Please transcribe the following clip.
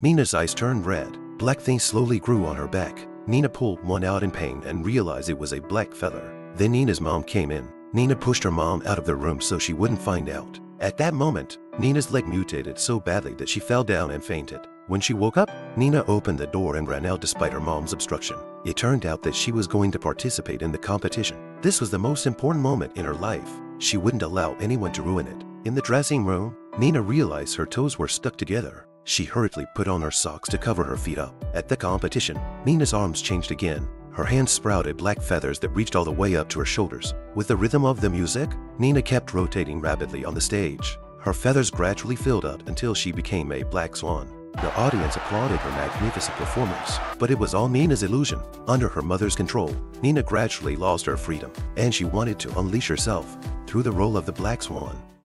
Nina's eyes turned red. Black things slowly grew on her back. Nina pulled one out in pain and realized it was a black feather. Then Nina's mom came in. Nina pushed her mom out of the room so she wouldn't find out. At that moment, Nina's leg mutated so badly that she fell down and fainted. When she woke up, Nina opened the door and ran out despite her mom's obstruction. It turned out that she was going to participate in the competition. This was the most important moment in her life. She wouldn't allow anyone to ruin it. In the dressing room, Nina realized her toes were stuck together. She hurriedly put on her socks to cover her feet up. At the competition, Nina's arms changed again. Her hands sprouted black feathers that reached all the way up to her shoulders. With the rhythm of the music, Nina kept rotating rapidly on the stage. Her feathers gradually filled up until she became a black swan. The audience applauded her magnificent performance, but it was all Nina's illusion. Under her mother's control, Nina gradually lost her freedom, and she wanted to unleash herself through the role of the Black Swan.